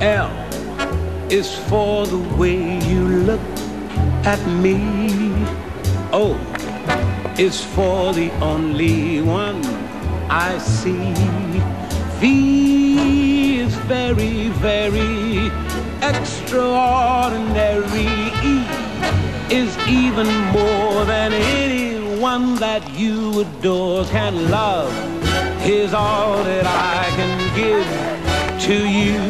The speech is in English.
L is for the way you look at me. O is for the only one I see. V is very, very extraordinary. E is even more than anyone that you adore can love. Is all that I can give to you.